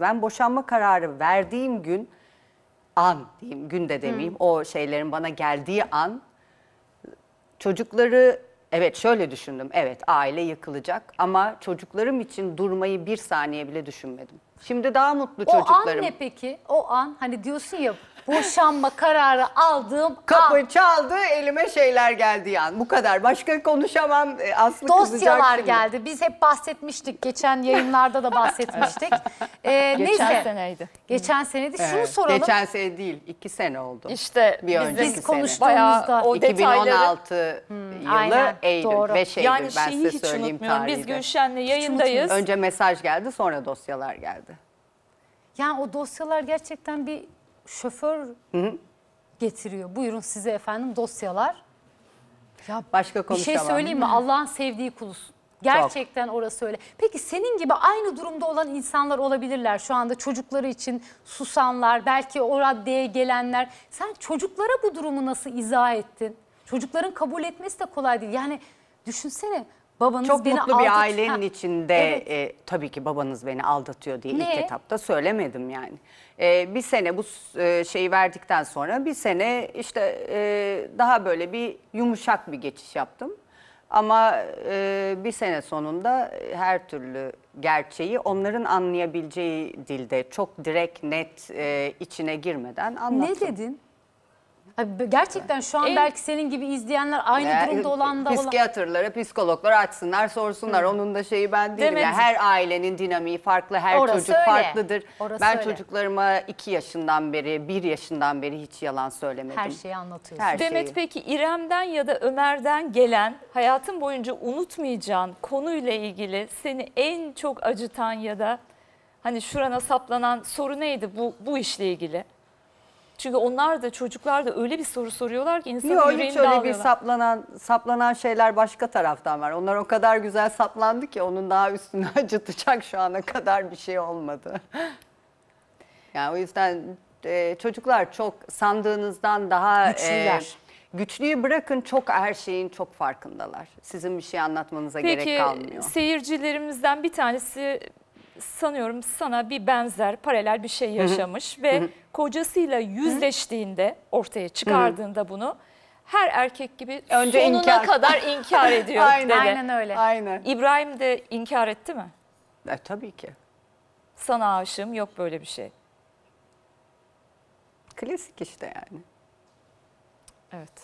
Ben boşanma kararı verdiğim gün an diyeyim gün de demeyeyim o şeylerin bana geldiği an çocukları evet şöyle düşündüm evet aile yıkılacak ama çocuklarım için durmayı bir saniye bile düşünmedim. Şimdi daha mutlu O an çocuklarım. ne peki? O an hani diyorsun ya boşanma kararı aldığım Kapı an. çaldı elime şeyler geldiği an bu kadar başka konuşamam E, Aslı Dosyalar şimdi. geldi. Biz hep bahsetmiştik. Geçen yayınlarda da bahsetmiştik. Ee, Geçen neyse. seneydi. Geçen seneydi. Şunu Evet, soralım. Geçen sene değil iki sene oldu. İşte Bir Biz sene. konuştuğumuzda. Bayağı o detayları 2016 yılı aynen, Eylül doğru. ve şeydir yani ben şeyi size hiç söyleyeyim unutmuyorum. Biz tarihi de. Gülşen'le yayındayız. Önce mesaj geldi sonra dosyalar geldi. Yani o dosyalar gerçekten bir şoför getiriyor. Buyurun size efendim dosyalar. Ya Başka bir konuşamam. şey söyleyeyim mi? Allah'ın sevdiği kulusun. Gerçekten orası öyle. Peki senin gibi aynı durumda olan insanlar olabilirler şu anda çocukları için susanlar, belki o raddeye gelenler. Sen çocuklara bu durumu nasıl izah ettin? Çocukların kabul etmesi de kolay değil. Yani düşünsene babanız Çok beni mutlu bir aldat- ailenin Ha, içinde evet. e, tabii ki babanız beni aldatıyor diye Ne? ilk etapta söylemedim yani. E, bir sene bu e, şeyi verdikten sonra bir sene işte e, daha böyle bir yumuşak bir geçiş yaptım. Ama e, bir sene sonunda her türlü gerçeği onların anlayabileceği dilde çok direkt net e, içine girmeden anlattım. Ne dedin? Abi gerçekten şu an En- belki senin gibi izleyenler aynı Ya, durumda olan da olan... Psikiyatrlara, psikologlara açsınlar, sorsunlar. Onun da şeyi ben değilim. Yani her ailenin dinamiği farklı, her Orası çocuk öyle. farklıdır. Orası ben öyle. çocuklarıma iki yaşından beri, bir yaşından beri hiç yalan söylemedim. Her şeyi anlatıyorsun. Her Demet şeyi. peki İrem'den ya da Ömer'den gelen hayatın boyunca unutmayacağın konuyla ilgili seni en çok acıtan ya da hani şurana saplanan soru neydi bu bu işle ilgili? Çünkü onlar da çocuklar da öyle bir soru soruyorlar ki insanın Yok yüreğini hiç öyle bir saplanan saplanan şeyler başka taraftan var. Onlar o kadar güzel saplandı ki onun daha üstünü acıtacak şu ana kadar bir şey olmadı. Yani o yüzden e, çocuklar çok sandığınızdan daha e, Güçlüler. güçlüyü bırakın çok her şeyin çok farkındalar. Sizin bir şey anlatmanıza gerek Peki kalmıyor. seyircilerimizden bir tanesi sanıyorum sana bir benzer paralel bir şey yaşamış ve kocasıyla yüzleştiğinde ortaya çıkardığında bunu her erkek gibi Önce sonuna inkar. kadar inkar ediyor Aynen. dedi. Aynen öyle. Aynen. İbrahim de inkar etti mi? E, tabii ki. Sana aşığım yok böyle bir şey. Klasik işte yani. Evet.